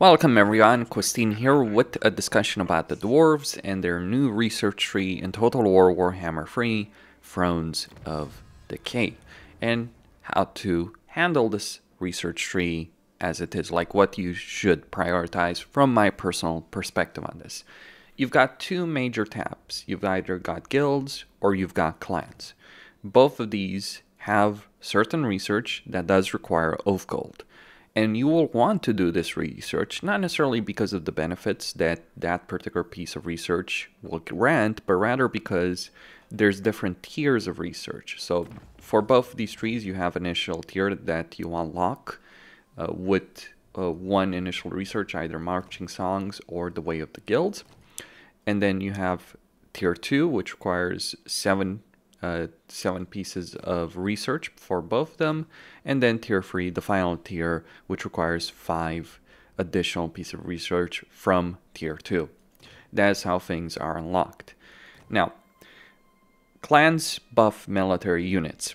Welcome everyone, Costin here with a discussion about the Dwarves and their new research tree in Total War Warhammer 3, Thrones of Decay, and how to handle this research tree as it is, like what you should prioritize from my personal perspective on this. You've got two major tabs. You've either got guilds or you've got clans. Both of these have certain research that does require oath gold. And you will want to do this research, not necessarily because of the benefits that that particular piece of research will grant, but rather because there's different tiers of research. So for both of these trees, you have initial tier that you unlock uh, with uh, one initial research, either marching songs or the way of the guilds. And then you have tier two, which requires seven uh, seven pieces of research for both of them, and then tier three, the final tier, which requires five additional pieces of research from tier two. That's how things are unlocked. Now, clans buff military units.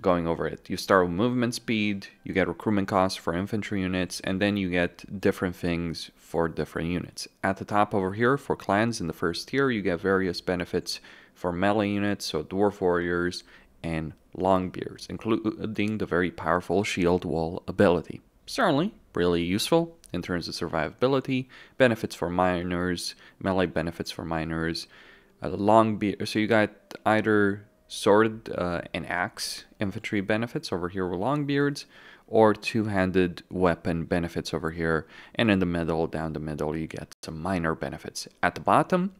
Going over it, you start with movement speed, you get recruitment costs for infantry units, and then you get different things for different units. At the top over here, for clans in the first tier, you get various benefits for melee units, so dwarf warriors and longbeards, including the very powerful shield wall ability. Certainly, really useful in terms of survivability, benefits for miners, melee benefits for miners, uh, longbeard. So you got either sword uh, and axe infantry benefits over here with longbeards, or two-handed weapon benefits over here. And in the middle, down the middle, you get some minor benefits. At the bottom,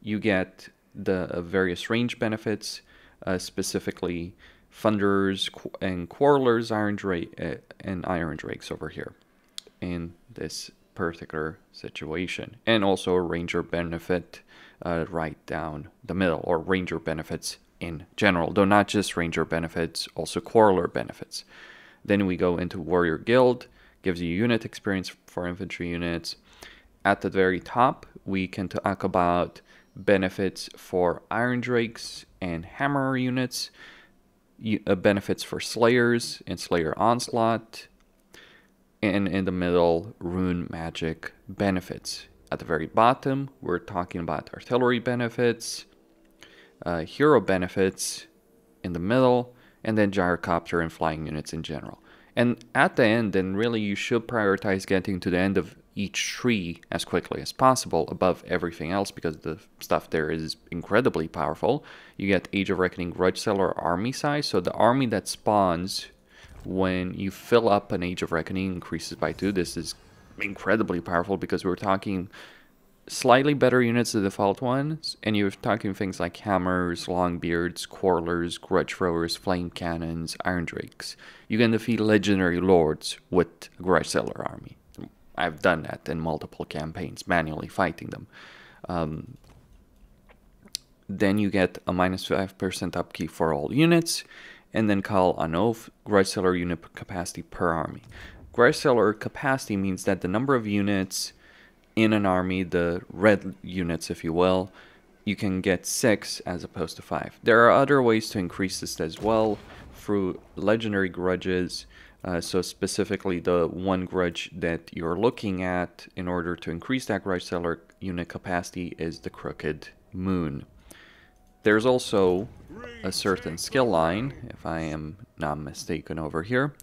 you get the uh, various range benefits, uh, specifically Thunderers and Quarrelers, Iron Drake, uh, and Iron Drakes over here in this particular situation. And also a Ranger benefit uh, right down the middle, or Ranger benefits in general, though not just Ranger benefits, also Quarreler benefits. Then we go into Warrior Guild, gives you unit experience for infantry units. At the very top, we can talk about benefits for Iron Drakes and Hammer units, uh, benefits for Slayers and Slayer Onslaught, and in the middle, Rune Magic benefits. At the very bottom, we're talking about artillery benefits, uh, hero benefits in the middle, and then gyrocopter and flying units in general. And at the end, then really you should prioritize getting to the end of each tree as quickly as possible above everything else because the stuff there is incredibly powerful. You get Age of Reckoning Grudge Settler army size, so the army that spawns when you fill up an Age of Reckoning increases by 2. This is incredibly powerful because we're talking slightly better units the default ones, and you're talking things like hammers, longbeards, quarrelers, grudge throwers, flame cannons, iron drakes. You can defeat legendary lords with a grudge settler army. I've done that in multiple campaigns, manually fighting them. Um, then you get a minus 5% upkeep for all units, and then call an oath grudge settler unit capacity per army. Grudge settler capacity means that the number of units in an army, the red units, if you will, you can get six as opposed to five. There are other ways to increase this as well through legendary grudges. Uh, so specifically the one grudge that you're looking at in order to increase that grudge settler unit capacity is the Crooked Moon. There's also a certain skill line, if I am not mistaken over here,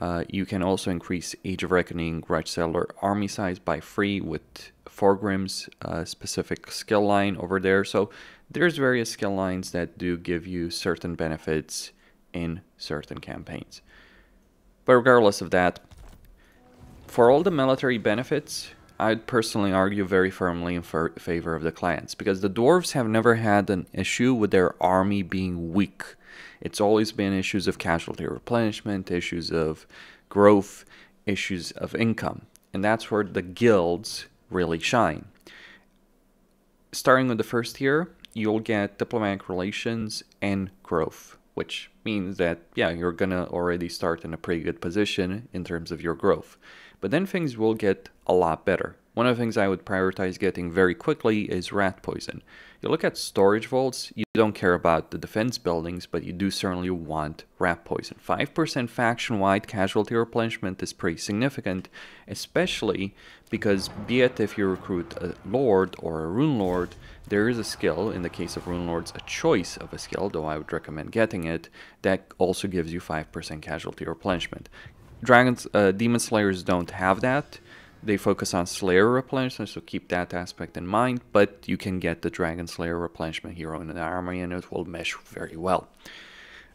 uh, you can also increase Age of Reckoning Grudge Settler army size by three with Thorgrim's uh, specific skill line over there. So there's various skill lines that do give you certain benefits in certain campaigns. But regardless of that, for all the military benefits, I'd personally argue very firmly in favor of the clans because the dwarves have never had an issue with their army being weak it's always been issues of casualty replenishment, issues of growth, issues of income. And that's where the guilds really shine. Starting with the first year, you'll get diplomatic relations and growth, which means that, yeah, you're gonna already start in a pretty good position in terms of your growth. But then things will get a lot better. One of the things I would prioritize getting very quickly is rat poison. You look at storage vaults, you don't care about the defense buildings, but you do certainly want rat poison. 5% faction wide casualty replenishment is pretty significant, especially because, be it if you recruit a lord or a rune lord, there is a skill, in the case of rune lords, a choice of a skill, though I would recommend getting it, that also gives you 5% casualty replenishment. Dragons, uh, demon slayers don't have that they focus on Slayer replenishment, so keep that aspect in mind. But you can get the Dragon Slayer replenishment hero in the army, and it will mesh very well.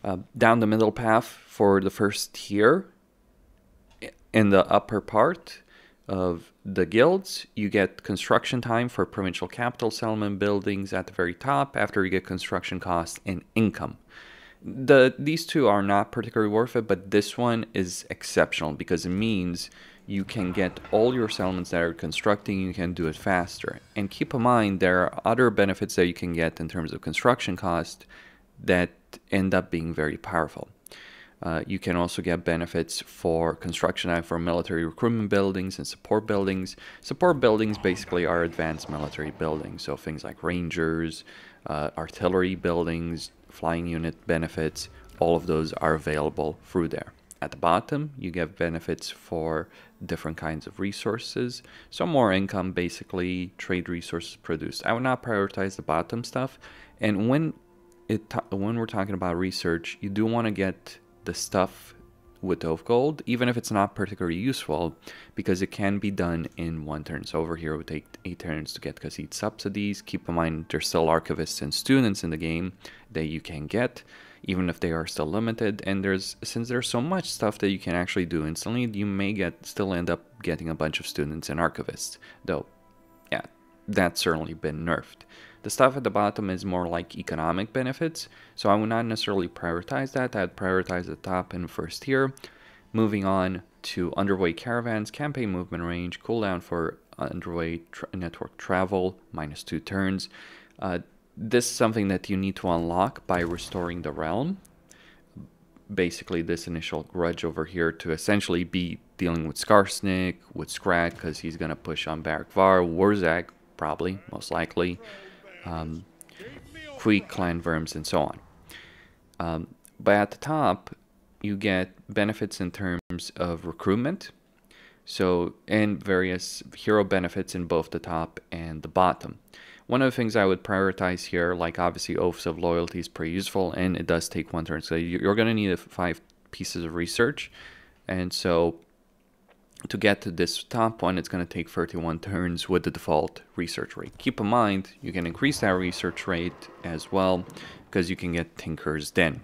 Uh, down the middle path for the first tier, in the upper part of the guilds, you get construction time for provincial capital settlement buildings at the very top. After you get construction cost and income. The these two are not particularly worth it, but this one is exceptional because it means you can get all your settlements that are constructing, you can do it faster. And keep in mind, there are other benefits that you can get in terms of construction cost that end up being very powerful. Uh, you can also get benefits for construction and for military recruitment buildings and support buildings. Support buildings basically are advanced military buildings, so things like rangers, uh, artillery buildings, flying unit benefits, all of those are available through there. At the bottom, you get benefits for different kinds of resources. So more income, basically, trade resources produced. I would not prioritize the bottom stuff. And when it when we're talking about research, you do want to get the stuff with Oath Gold, even if it's not particularly useful, because it can be done in one turn. So over here, it would take eight turns to get Khasid subsidies. Keep in mind, there's still archivists and students in the game that you can get even if they are still limited. And there's since there's so much stuff that you can actually do instantly, you may get still end up getting a bunch of students and archivists. Though, yeah, that's certainly been nerfed. The stuff at the bottom is more like economic benefits, so I would not necessarily prioritize that. I'd prioritize the top and first tier. Moving on to underway caravans, campaign movement range, cooldown for underway tra network travel, minus two turns. Uh, this is something that you need to unlock by restoring the realm. Basically, this initial grudge over here to essentially be dealing with Skarsnik, with Skrat, because he's going to push on Barak Varr, probably, most likely, um, Clan Verms, and so on. Um, but at the top, you get benefits in terms of recruitment, so and various hero benefits in both the top and the bottom. One of the things I would prioritize here, like obviously Oaths of Loyalty is pretty useful, and it does take one turn. So you're going to need five pieces of research. And so to get to this top one, it's going to take 31 turns with the default research rate. Keep in mind, you can increase that research rate as well, because you can get Tinker's Den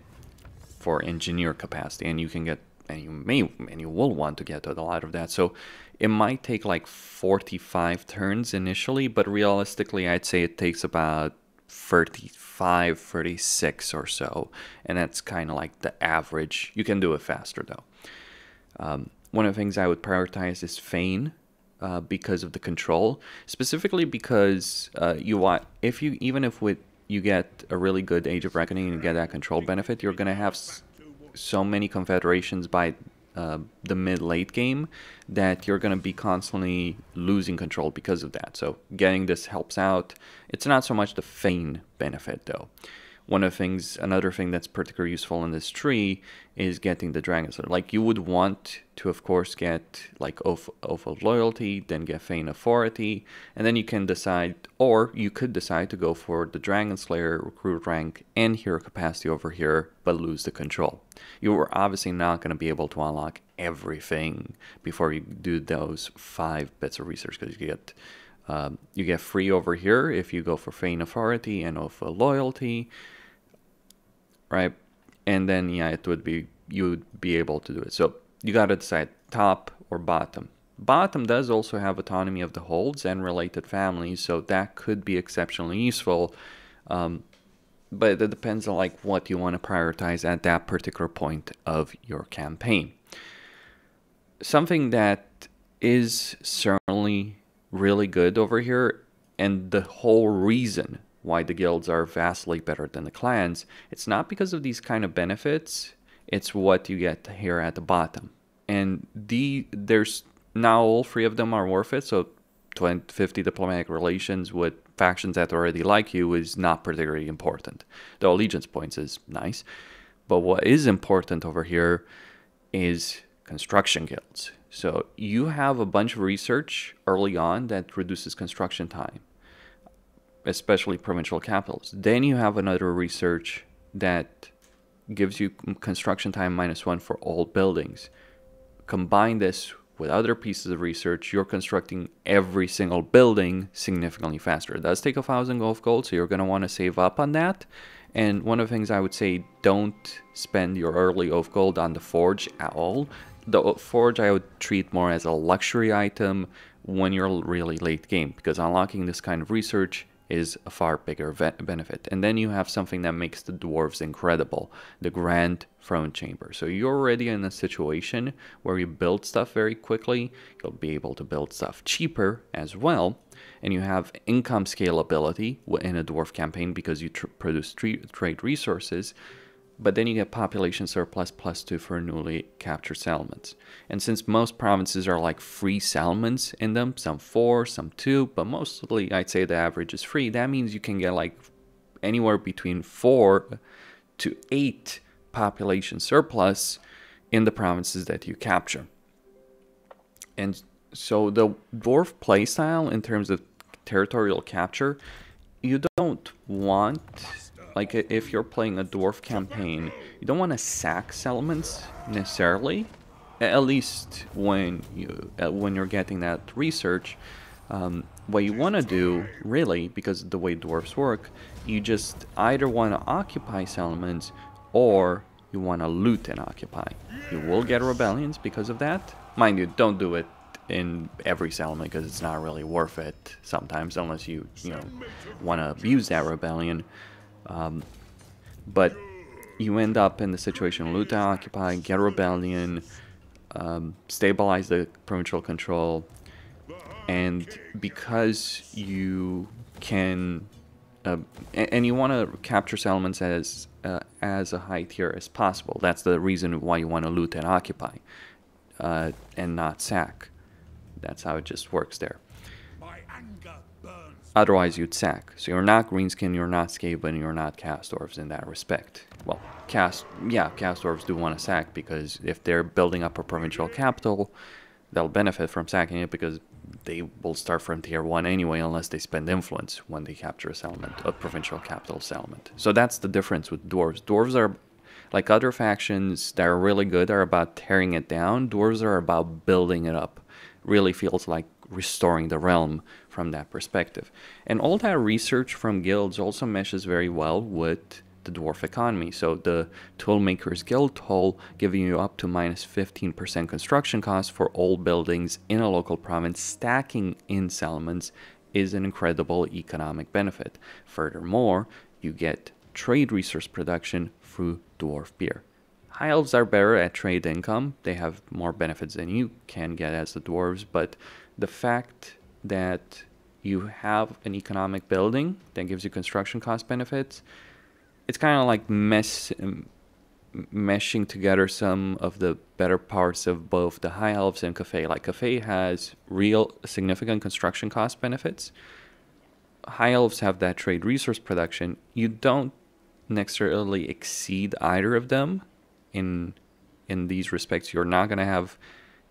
for engineer capacity, and you can get and you may and you will want to get a lot of that. So it might take like 45 turns initially, but realistically, I'd say it takes about 35, 36 or so, and that's kind of like the average. You can do it faster though. Um, one of the things I would prioritize is feign. Uh, because of the control, specifically because uh, you want if you even if with you get a really good Age of Reckoning and you get that control benefit, you're gonna have so many confederations by uh, the mid late game that you're going to be constantly losing control because of that. So getting this helps out. It's not so much the feign benefit though one of the things, another thing that's particularly useful in this tree is getting the dragon sword. Like you would want to, of course, get like oath, oath of loyalty, then get feign authority, and then you can decide, or you could decide to go for the dragon slayer recruit rank and hero capacity over here, but lose the control. You are obviously not going to be able to unlock everything before you do those five bits of research because you get um, you get free over here if you go for Feign Authority and of Loyalty, right? And then, yeah, it would be, you would be able to do it. So you got to decide top or bottom. Bottom does also have autonomy of the holds and related families, so that could be exceptionally useful. Um, but it depends on like what you want to prioritize at that particular point of your campaign. Something that is certainly really good over here. And the whole reason why the guilds are vastly better than the clans, it's not because of these kind of benefits, it's what you get here at the bottom. And the there's now all three of them are worth it, so 20, 50 diplomatic relations with factions that already like you is not particularly important. The allegiance points is nice, but what is important over here is construction guilds. So you have a bunch of research early on that reduces construction time, especially provincial capitals. Then you have another research that gives you construction time minus one for all buildings. Combine this with other pieces of research, you're constructing every single building significantly faster. It does take a thousand golf gold, so you're going to want to save up on that. And one of the things I would say, don't spend your early oath gold on the forge at all. The forge I would treat more as a luxury item when you're really late game, because unlocking this kind of research is a far bigger benefit. And then you have something that makes the dwarves incredible, the Grand Throne Chamber. So you're already in a situation where you build stuff very quickly, you'll be able to build stuff cheaper as well, and you have income scalability in a dwarf campaign because you tr produce trade resources, but then you get population surplus plus two for newly captured settlements. And since most provinces are like free settlements in them, some four, some two, but mostly I'd say the average is free, that means you can get like anywhere between four to eight population surplus in the provinces that you capture. And so the dwarf playstyle in terms of territorial capture, you don't want like if you're playing a dwarf campaign, you don't want to sack settlements necessarily. At least when you uh, when you're getting that research, um, what you want to do really, because the way dwarves work, you just either want to occupy settlements or you want to loot and occupy. You will get rebellions because of that. Mind you, don't do it in every settlement because it's not really worth it sometimes unless you you know want to abuse that rebellion. Um, but you end up in the situation loot and occupy, get rebellion, um, stabilize the provincial control, and because you can, uh, and you want to capture settlements as uh, as a high tier as possible. That's the reason why you want to loot and occupy, uh, and not sack. That's how it just works there. Otherwise, you'd sack. So you're not Greenskin, you're not Skaven, you're not Chaos Dwarves in that respect. Well, Cast, yeah, Chaos Dwarves do want to sack because if they're building up a provincial capital, they'll benefit from sacking it because they will start from tier 1 anyway unless they spend influence when they capture a settlement, a provincial capital settlement. So that's the difference with dwarves. Dwarves are, like other factions that are really good, are about tearing it down. Dwarves are about building it up. Really feels like restoring the realm from that perspective. And all that research from guilds also meshes very well with the dwarf economy. So the Toolmaker's Guild toll giving you up to minus 15% construction cost for all buildings in a local province stacking in settlements is an incredible economic benefit. Furthermore, you get trade resource production through dwarf beer. High elves are better at trade income. They have more benefits than you can get as the dwarves, but the fact that you have an economic building that gives you construction cost benefits, it's kind of like mesh, meshing together some of the better parts of both the High Elves and Cathay. Like Cathay has real significant construction cost benefits. High Elves have that trade resource production. You don't necessarily exceed either of them in in these respects. You're not going to have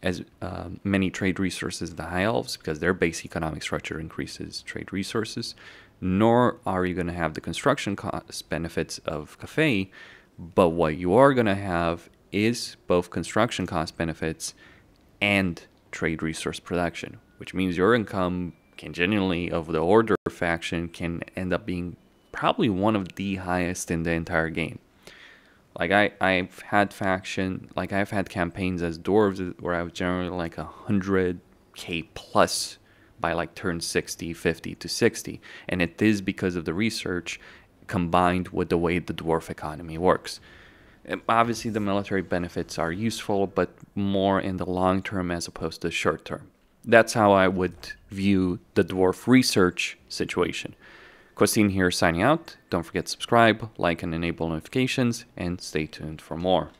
as uh, many trade resources as the High Elves because their base economic structure increases trade resources, nor are you going to have the construction cost benefits of Cathay, But what you are going to have is both construction cost benefits and trade resource production, which means your income can genuinely of the Order faction can end up being probably one of the highest in the entire game. Like I, I've had faction, like I've had campaigns as dwarves where I was generally like a hundred k plus by like turn 60, 50 to 60, and it is because of the research combined with the way the dwarf economy works. And obviously, the military benefits are useful, but more in the long term as opposed to short term. That's how I would view the dwarf research situation. Costin here signing out. Don't forget to subscribe, like, and enable notifications, and stay tuned for more.